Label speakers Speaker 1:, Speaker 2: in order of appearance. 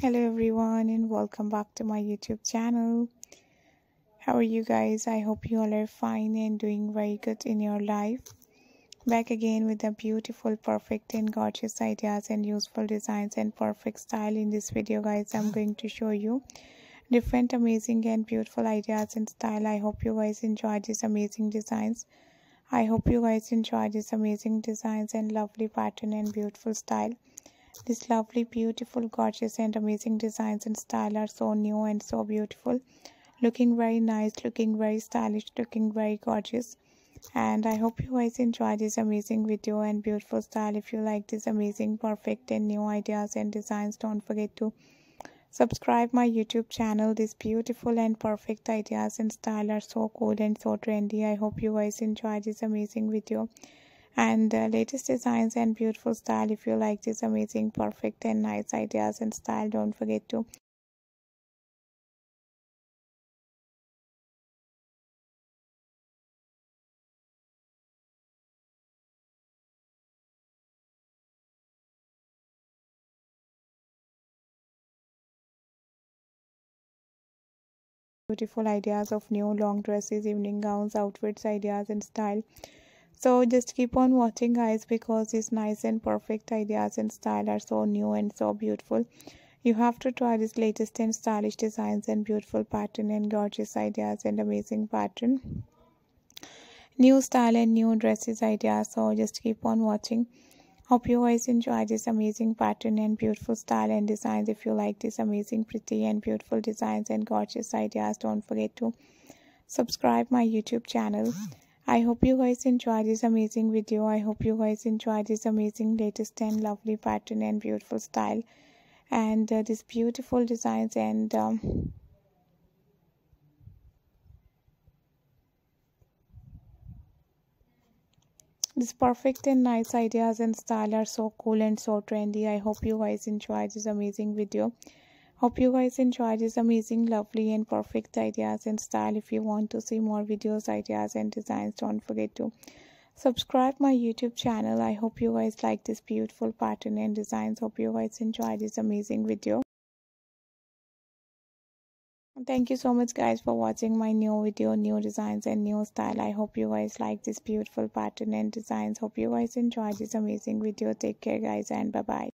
Speaker 1: hello everyone and welcome back to my youtube channel. How are you guys? I hope you all are fine and doing very good in your life. Back again with the beautiful perfect and gorgeous ideas and useful designs and perfect style. In this video guys i'm going to show you different amazing and beautiful ideas and style. I hope you guys enjoy these amazing designs. I hope you guys enjoy these amazing designs and lovely pattern and beautiful style these lovely beautiful gorgeous and amazing designs and style are so new and so beautiful. Looking very nice looking very stylish looking very gorgeous. And i hope you guys enjoy this amazing video and beautiful style. If you like this amazing perfect and new ideas and designs don't forget to subscribe my youtube channel. These beautiful and perfect ideas and style are so cool and so trendy. I hope you guys enjoy this amazing video and uh, latest designs and beautiful style if you like this amazing perfect and nice ideas and style don't forget to beautiful ideas of new long dresses evening gowns outfits ideas and style so just keep on watching guys because these nice and perfect ideas and style are so new and so beautiful. You have to try this latest and stylish designs and beautiful pattern and gorgeous ideas and amazing pattern. New style and new dresses ideas so just keep on watching. Hope you guys enjoy this amazing pattern and beautiful style and designs. If you like this amazing pretty and beautiful designs and gorgeous ideas don't forget to subscribe my youtube channel I hope you guys enjoy this amazing video. I hope you guys enjoy this amazing latest and lovely pattern and beautiful style and uh, these beautiful designs and um, these perfect and nice ideas and style are so cool and so trendy. I hope you guys enjoy this amazing video hope you guys enjoy this amazing lovely and perfect ideas and style. If you want to see more videos ideas and designs don't forget to subscribe my youtube channel. I hope you guys like this beautiful pattern and designs. Hope you guys enjoy this amazing video. Thank you so much guys for watching my new video new designs and new style. I hope you guys like this beautiful pattern and designs. Hope you guys enjoy this amazing video. Take care guys and bye bye